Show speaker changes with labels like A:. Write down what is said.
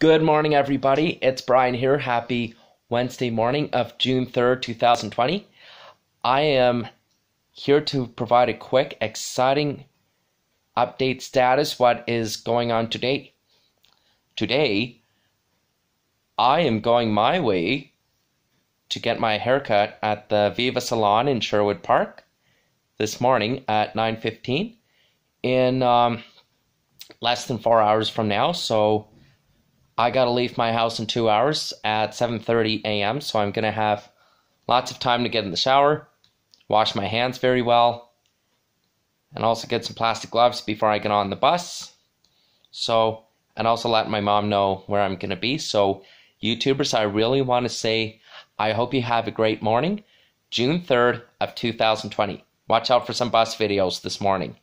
A: Good morning, everybody. It's Brian here. Happy Wednesday morning of June 3rd, 2020. I am here to provide a quick, exciting update status what is going on today. Today, I am going my way to get my haircut at the Viva Salon in Sherwood Park this morning at 9:15 in um, less than 4 hours from now. So I got to leave my house in 2 hours at 7:30 a.m. so I'm to have lots of time to get in the shower, wash my hands very well, and also get some plastic gloves before I get on the bus. So, and also let my mom know where I'm to be. So, YouTubers, I really want to say I hope you have a great morning. June 3rd of 2020. Watch out for some bus videos this morning.